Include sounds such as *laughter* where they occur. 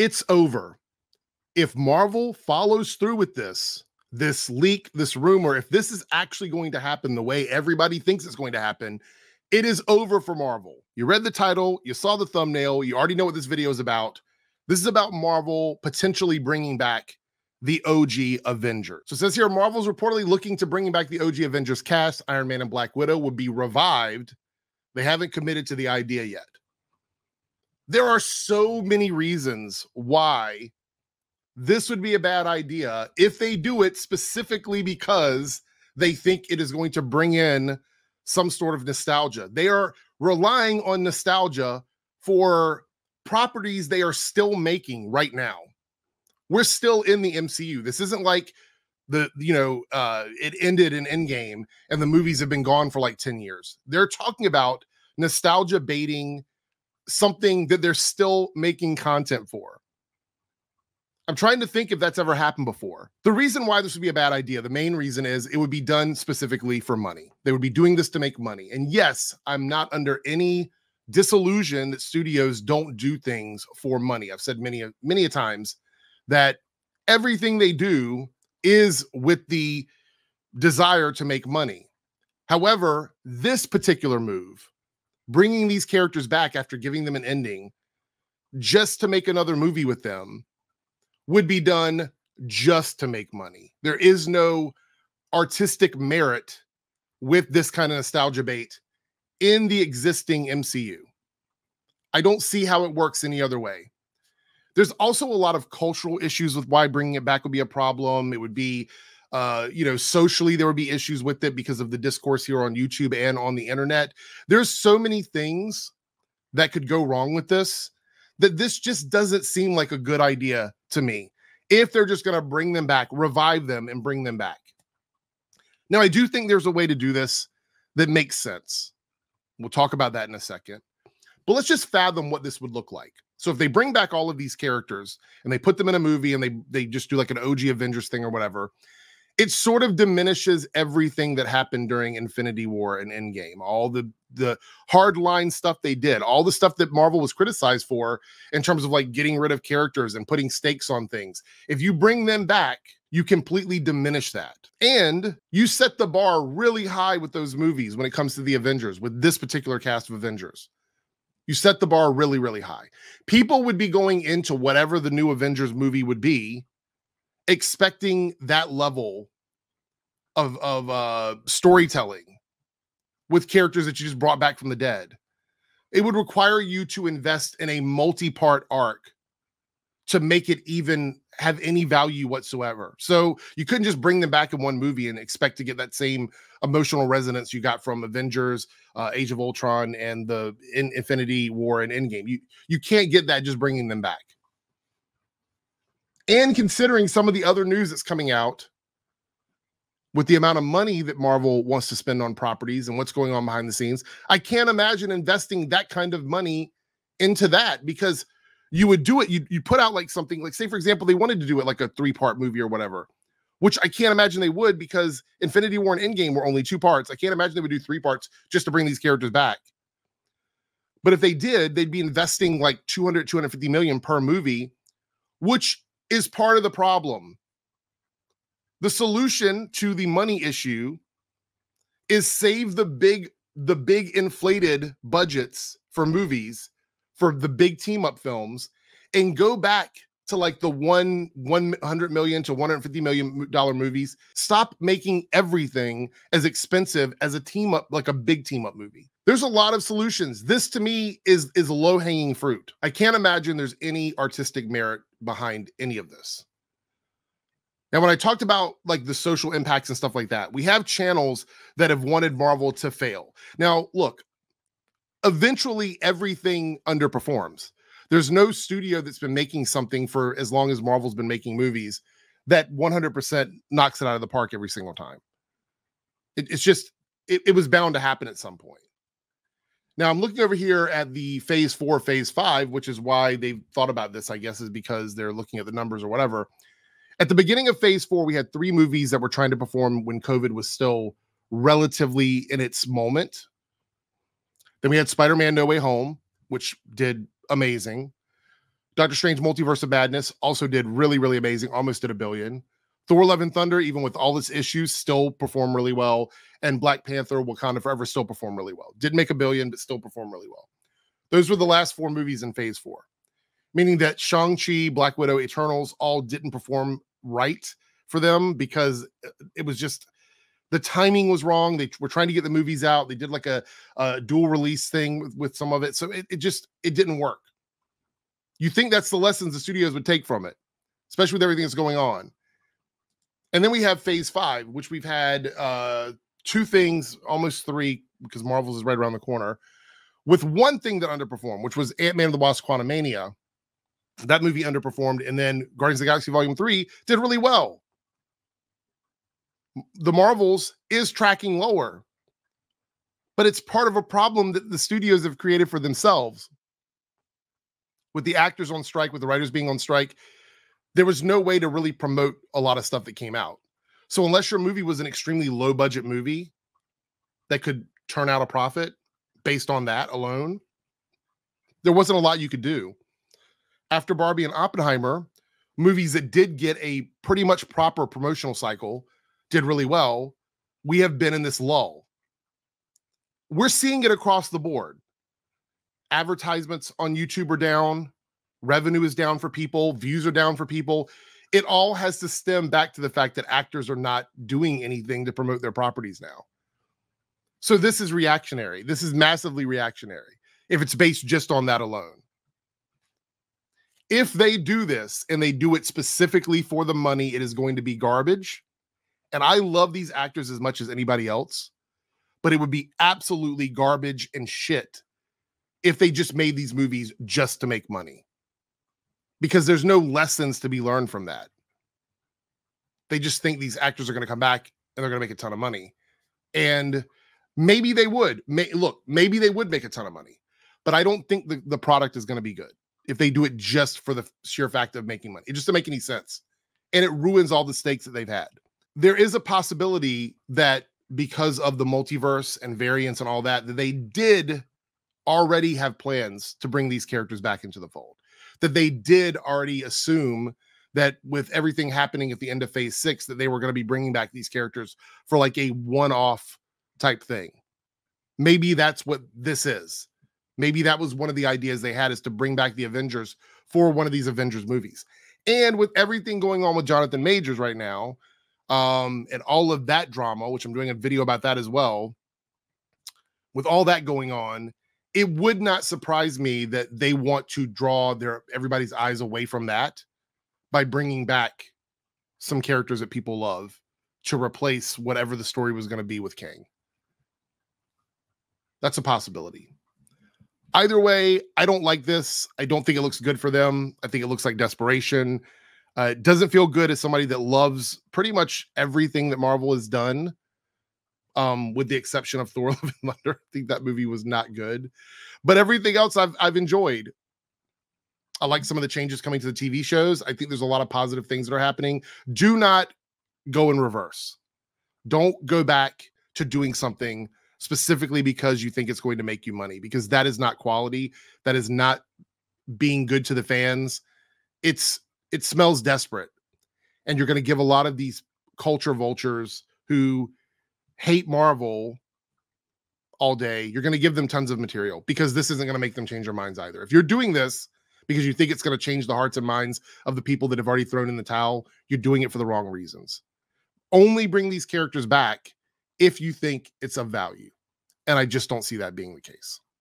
it's over. If Marvel follows through with this, this leak, this rumor, if this is actually going to happen the way everybody thinks it's going to happen, it is over for Marvel. You read the title, you saw the thumbnail, you already know what this video is about. This is about Marvel potentially bringing back the OG Avengers. So it says here Marvel's reportedly looking to bringing back the OG Avengers cast. Iron Man and Black Widow would be revived. They haven't committed to the idea yet. There are so many reasons why this would be a bad idea if they do it specifically because they think it is going to bring in some sort of nostalgia. They are relying on nostalgia for properties they are still making right now we're still in the MCU. This isn't like the you know uh it ended in Endgame and the movies have been gone for like 10 years. They're talking about nostalgia baiting something that they're still making content for. I'm trying to think if that's ever happened before. The reason why this would be a bad idea, the main reason is it would be done specifically for money. They would be doing this to make money. And yes, I'm not under any disillusion that studios don't do things for money. I've said many many a times that everything they do is with the desire to make money. However, this particular move, bringing these characters back after giving them an ending just to make another movie with them, would be done just to make money. There is no artistic merit with this kind of nostalgia bait in the existing MCU. I don't see how it works any other way. There's also a lot of cultural issues with why bringing it back would be a problem. It would be, uh, you know, socially there would be issues with it because of the discourse here on YouTube and on the internet. There's so many things that could go wrong with this that this just doesn't seem like a good idea to me. If they're just going to bring them back, revive them, and bring them back. Now, I do think there's a way to do this that makes sense. We'll talk about that in a second. But let's just fathom what this would look like. So if they bring back all of these characters and they put them in a movie and they they just do like an OG Avengers thing or whatever, it sort of diminishes everything that happened during Infinity War and Endgame. All the the hardline stuff they did, all the stuff that Marvel was criticized for in terms of like getting rid of characters and putting stakes on things. If you bring them back, you completely diminish that. And you set the bar really high with those movies when it comes to the Avengers, with this particular cast of Avengers. You set the bar really, really high. People would be going into whatever the new Avengers movie would be, expecting that level of of uh, storytelling with characters that you just brought back from the dead. It would require you to invest in a multi-part arc to make it even have any value whatsoever. So you couldn't just bring them back in one movie and expect to get that same emotional resonance you got from Avengers, uh, Age of Ultron, and the in Infinity War and Endgame. You you can't get that just bringing them back. And considering some of the other news that's coming out with the amount of money that Marvel wants to spend on properties and what's going on behind the scenes, I can't imagine investing that kind of money into that because you would do it. You you put out like something like say for example they wanted to do it like a three part movie or whatever, which I can't imagine they would because Infinity War and Endgame were only two parts. I can't imagine they would do three parts just to bring these characters back. But if they did, they'd be investing like 200 250 million per movie, which is part of the problem. The solution to the money issue is save the big the big inflated budgets for movies for the big team up films and go back to like the one 100 million to 150 million dollar movies stop making everything as expensive as a team up like a big team up movie. There's a lot of solutions. This to me is is low hanging fruit. I can't imagine there's any artistic merit behind any of this. Now when i talked about like the social impacts and stuff like that we have channels that have wanted marvel to fail. Now look eventually everything underperforms. There's no studio that's been making something for as long as Marvel's been making movies that 100% knocks it out of the park every single time. It, it's just, it, it was bound to happen at some point. Now I'm looking over here at the phase four, phase five, which is why they've thought about this, I guess, is because they're looking at the numbers or whatever. At the beginning of phase four, we had three movies that were trying to perform when COVID was still relatively in its moment. Then we had Spider Man No Way Home, which did amazing. Doctor Strange Multiverse of Madness also did really, really amazing, almost did a billion. Thor Love and Thunder, even with all its issues, still performed really well. And Black Panther, Wakanda Forever still performed really well. Didn't make a billion, but still performed really well. Those were the last four movies in phase four, meaning that Shang-Chi, Black Widow, Eternals all didn't perform right for them because it was just the timing was wrong. They were trying to get the movies out. They did like a, a dual release thing with, with some of it. So it, it just it didn't work. You think that's the lessons the studios would take from it, especially with everything that's going on. And then we have phase five, which we've had uh two things, almost three, because Marvels is right around the corner, with one thing that underperformed, which was Ant-Man and the Wasp Quantumania. That movie underperformed, and then Guardians of the Galaxy Volume 3 did really well. The Marvels is tracking lower, but it's part of a problem that the studios have created for themselves with the actors on strike, with the writers being on strike, there was no way to really promote a lot of stuff that came out. So unless your movie was an extremely low budget movie that could turn out a profit based on that alone, there wasn't a lot you could do. After Barbie and Oppenheimer, movies that did get a pretty much proper promotional cycle did really well. We have been in this lull. We're seeing it across the board advertisements on YouTube are down, revenue is down for people, views are down for people. It all has to stem back to the fact that actors are not doing anything to promote their properties now. So this is reactionary. This is massively reactionary if it's based just on that alone. If they do this and they do it specifically for the money, it is going to be garbage. And I love these actors as much as anybody else, but it would be absolutely garbage and shit if they just made these movies just to make money because there's no lessons to be learned from that. They just think these actors are going to come back and they're going to make a ton of money. And maybe they would. May, look, maybe they would make a ton of money, but I don't think the, the product is going to be good if they do it just for the sheer fact of making money. It just doesn't make any sense. And it ruins all the stakes that they've had. There is a possibility that because of the multiverse and variants and all that, that they did already have plans to bring these characters back into the fold. That they did already assume that with everything happening at the end of phase six, that they were going to be bringing back these characters for like a one off type thing. Maybe that's what this is. Maybe that was one of the ideas they had is to bring back the Avengers for one of these Avengers movies. And with everything going on with Jonathan Majors right now, um, and all of that drama, which I'm doing a video about that as well, with all that going on, it would not surprise me that they want to draw their everybody's eyes away from that by bringing back some characters that people love to replace whatever the story was going to be with Kang. That's a possibility. Either way, I don't like this. I don't think it looks good for them. I think it looks like desperation. Uh, it doesn't feel good as somebody that loves pretty much everything that Marvel has done um, with the exception of Thor: *laughs* Love and Thunder. I think that movie was not good, but everything else I've I've enjoyed. I like some of the changes coming to the TV shows. I think there's a lot of positive things that are happening. Do not go in reverse. Don't go back to doing something specifically because you think it's going to make you money because that is not quality. That is not being good to the fans. It's it smells desperate. And you're going to give a lot of these culture vultures who hate Marvel all day, you're going to give them tons of material because this isn't going to make them change their minds either. If you're doing this because you think it's going to change the hearts and minds of the people that have already thrown in the towel, you're doing it for the wrong reasons. Only bring these characters back if you think it's of value. And I just don't see that being the case.